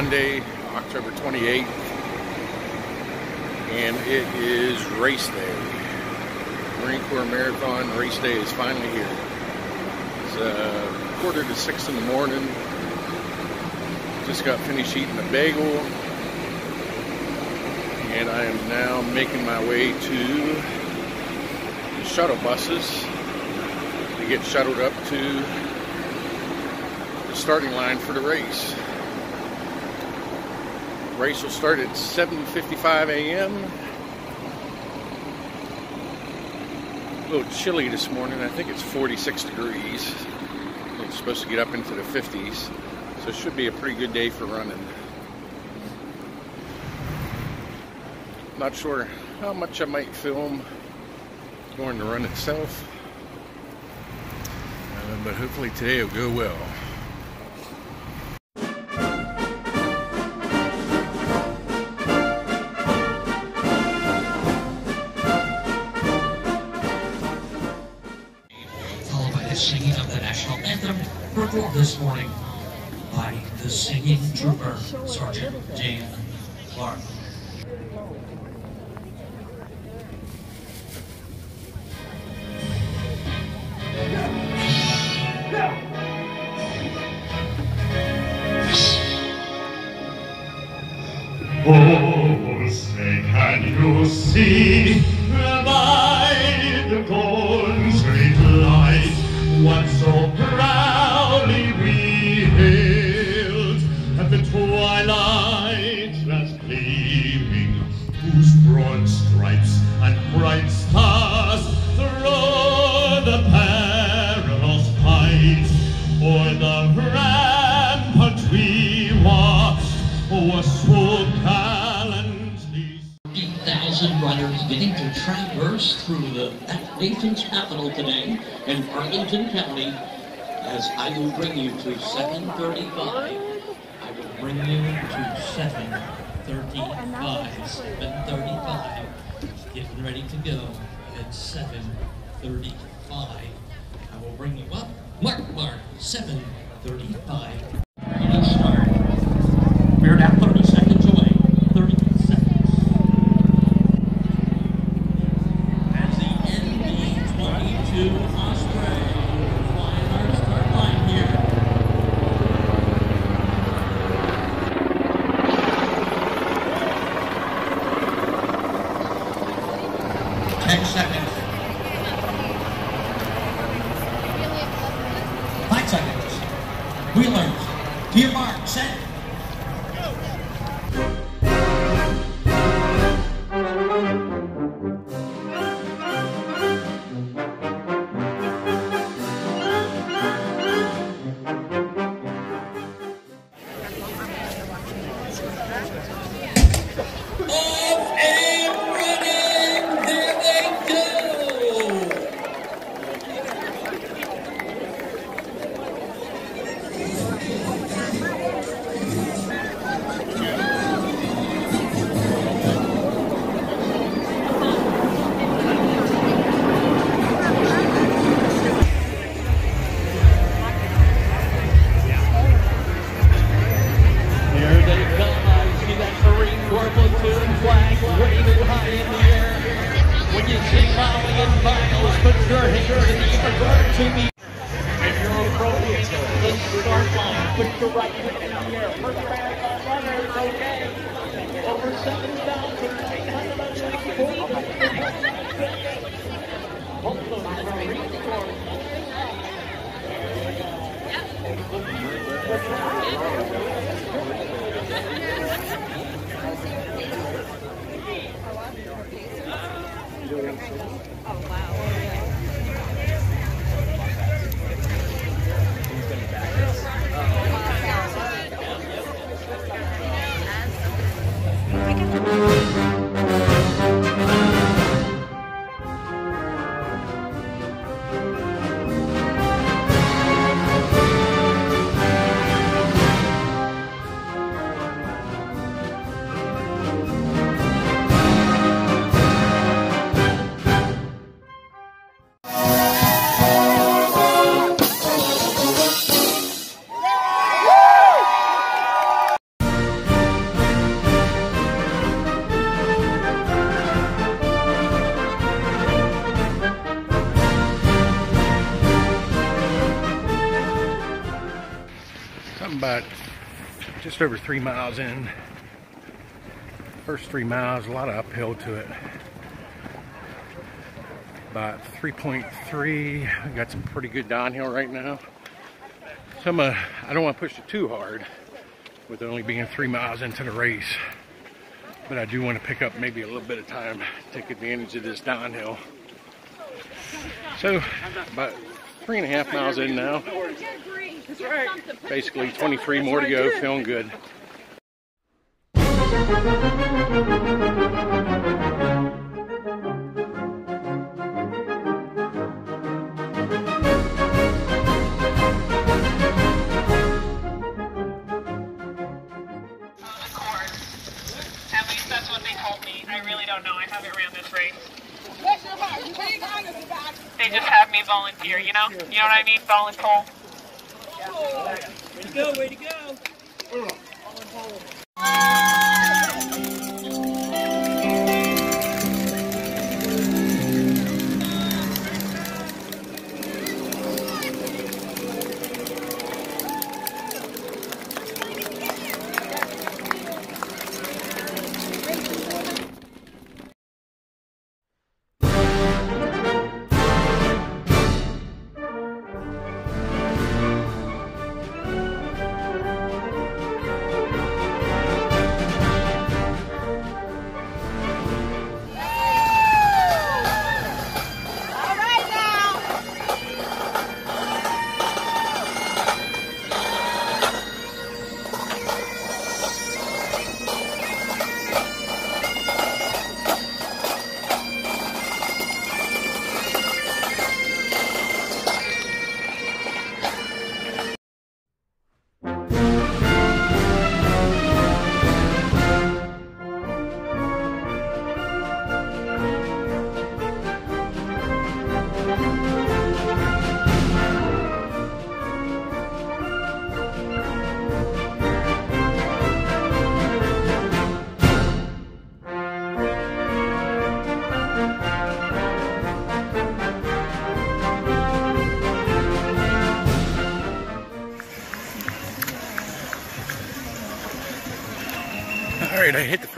Sunday, October 28th, and it is race day. Marine Corps Marathon race day is finally here. It's uh, quarter to six in the morning. Just got finished eating a bagel, and I am now making my way to the shuttle buses to get shuttled up to the starting line for the race race will start at 7.55 a.m. A little chilly this morning. I think it's 46 degrees. It's supposed to get up into the 50s. So it should be a pretty good day for running. Not sure how much I might film during the run itself. Uh, but hopefully today will go well. Singing of the national anthem performed this morning by the singing trooper, Sergeant Jane Clark. The rampart we watched was so gallantly 50,000 runners getting to traverse through the nation's capital today in Arlington County as I will bring you to 735. I will bring you to 735. 735. Getting ready to go at 735. I will bring you up. Mark, mark, 735. Ready to start. We're just over three miles in. First three miles, a lot of uphill to it. About 3.3. Got some pretty good downhill right now. So I'm, uh, I don't want to push it too hard with only being three miles into the race. But I do want to pick up maybe a little bit of time, take advantage of this downhill. So about three and a half miles in now. Basically 23 more to go, feeling good. At least that's what they told me. I really don't know. I haven't ran this race. They just have me volunteer, you know? You know what I mean? Volunteer. Go, way to go.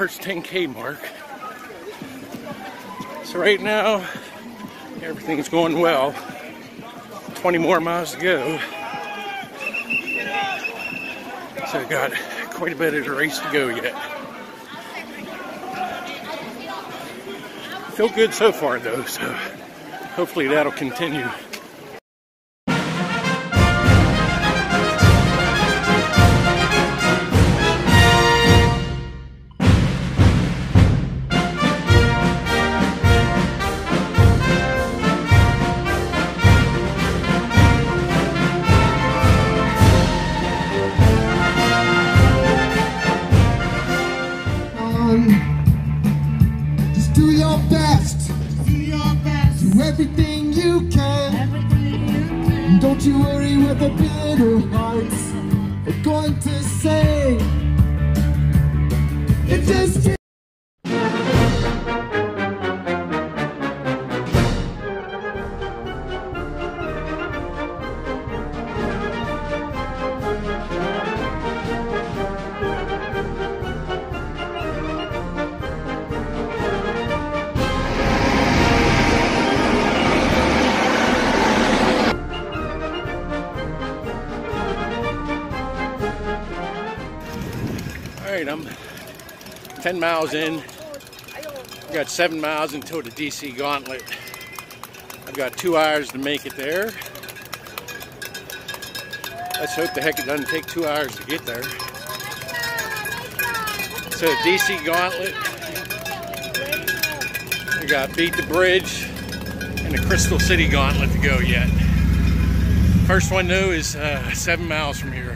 First 10K mark. So right now, everything's going well. 20 more miles to go. So I got quite a bit of the race to go yet. Feel good so far though, so hopefully that'll continue. 10 miles in. Got seven miles until the DC Gauntlet. I've got two hours to make it there. Let's hope the heck it doesn't take two hours to get there. So DC Gauntlet. We got Beat the Bridge and the Crystal City Gauntlet to go yet. First one though is uh, seven miles from here.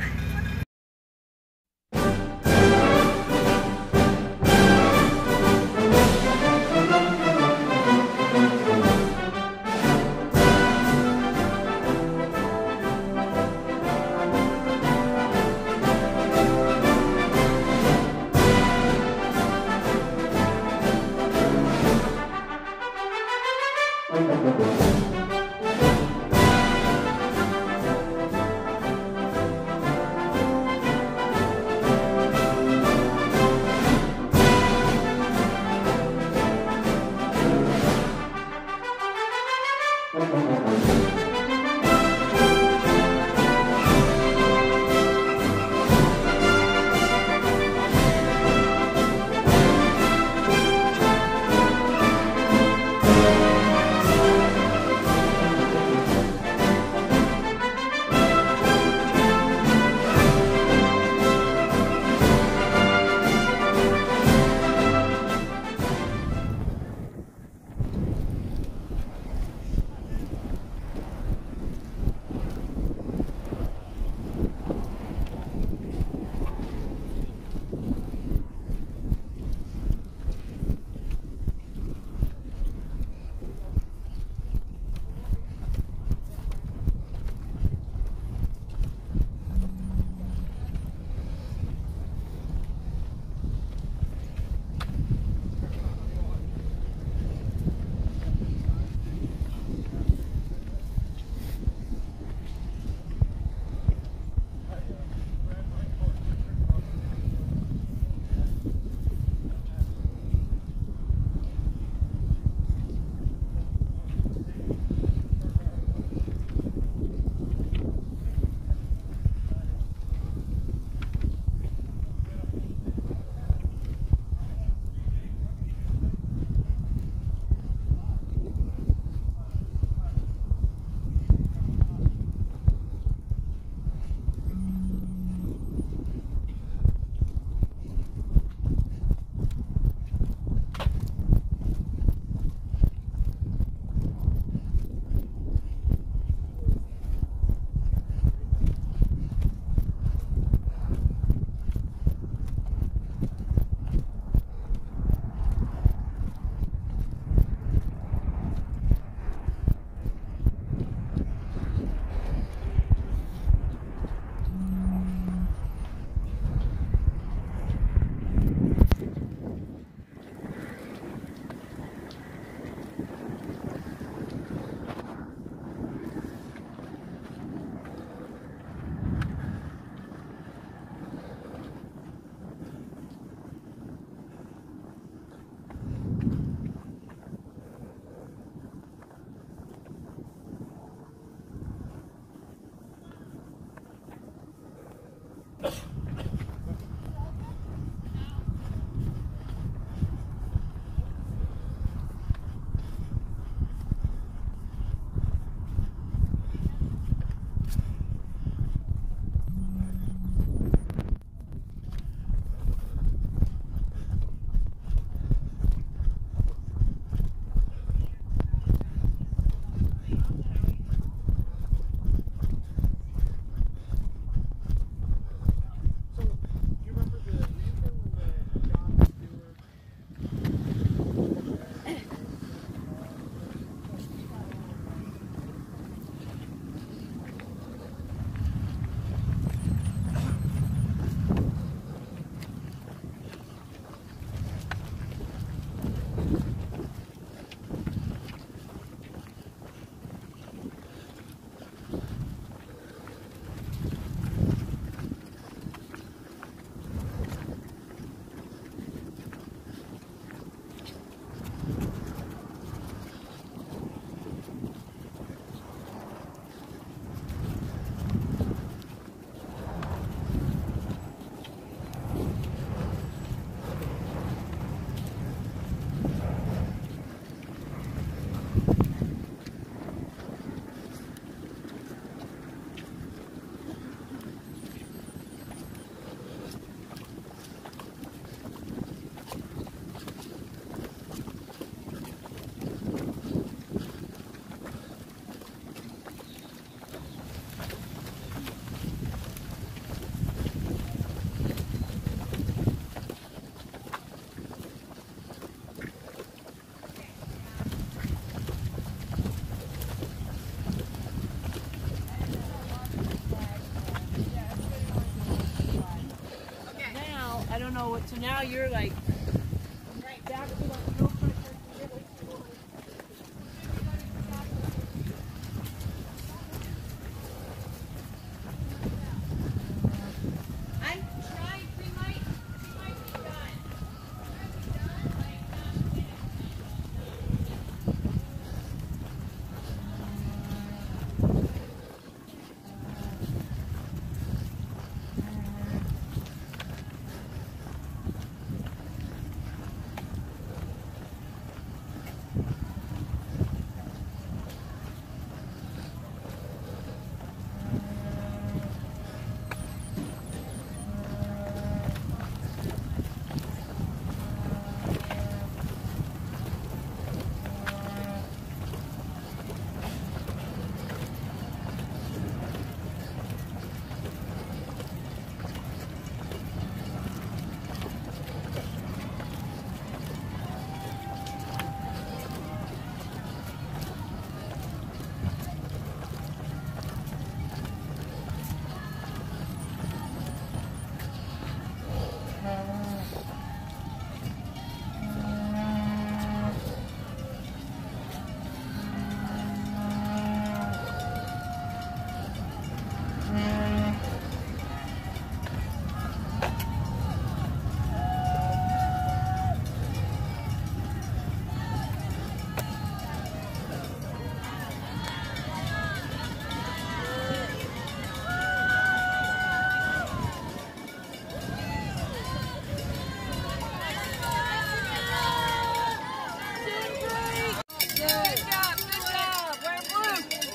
Now you're like,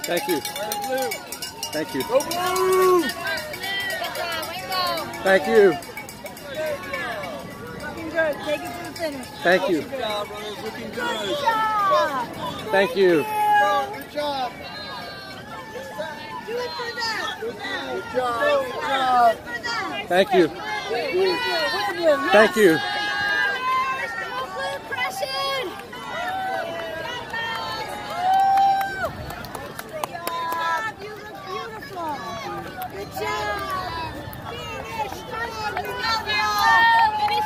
Thank you. Thank you. Go blue! Thank you. Looking good. Take it to the finish. Thank you. Good job. Looking good. Good job. Thank you. Good job. Do it for them. Good job. Good job. Thank you. With the blue. With the blue. Thank you. Good job. Finish strong. Finish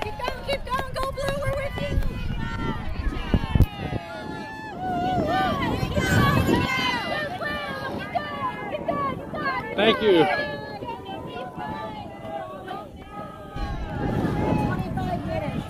Keep going, keep going, go blue, we're with you. Thank you. 25 minutes.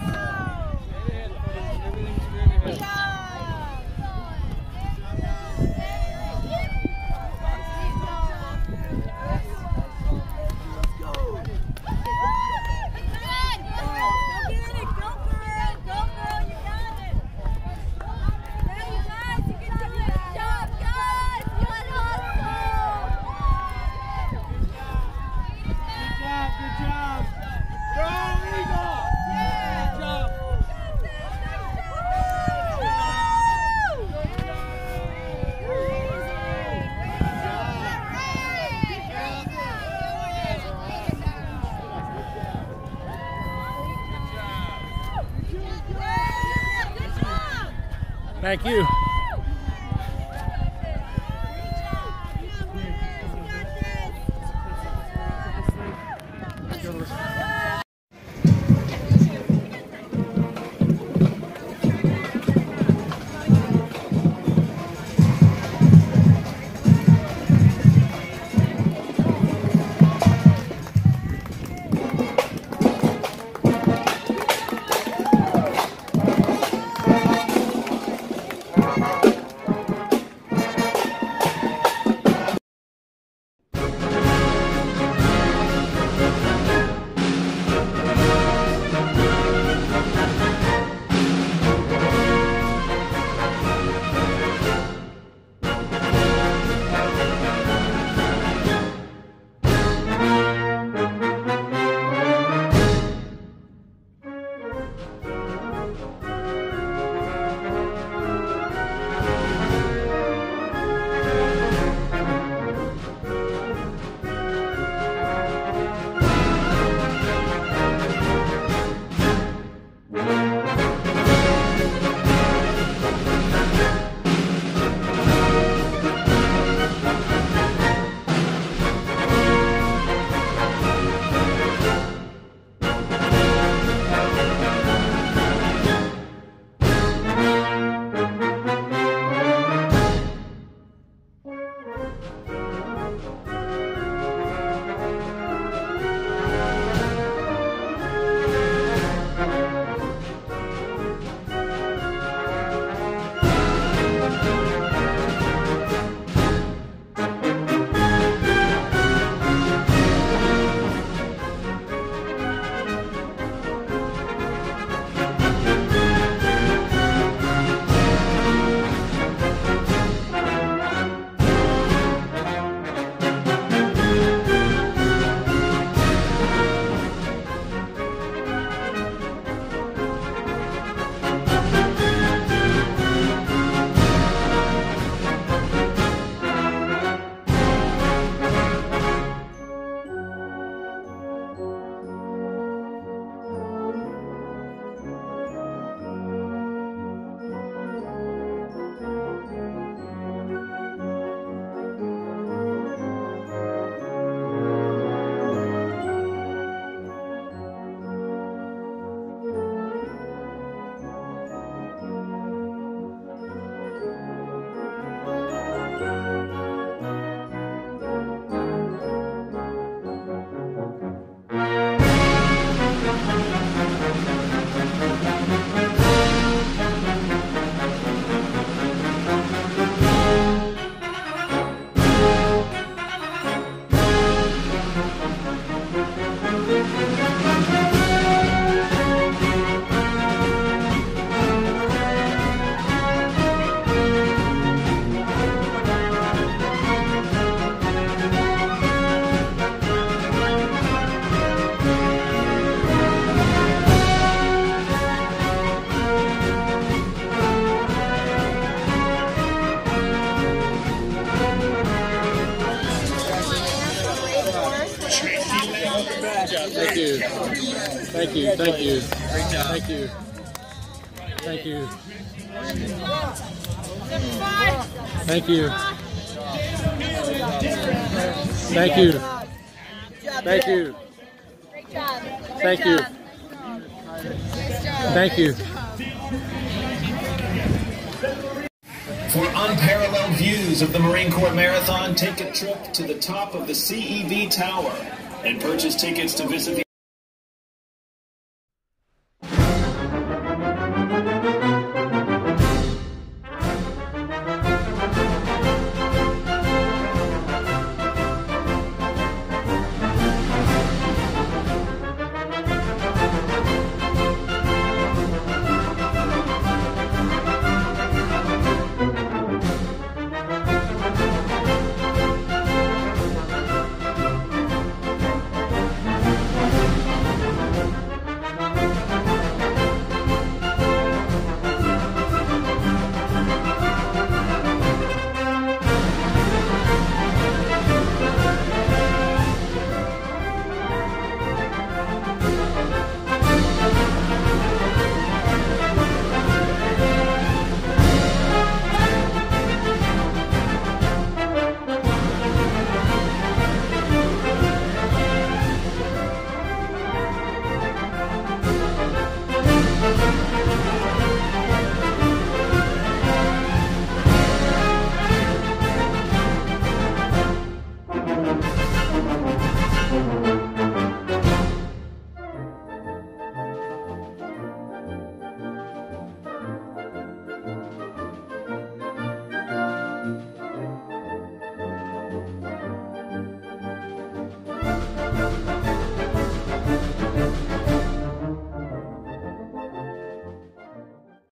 Thank you, thank you. Great job. Thank you. Thank you. Thank you. Thank you. Thank you. Thank you. Thank you. For unparalleled views of the Marine Corps Marathon, take a trip to the top of the CEB Tower and purchase tickets to visit the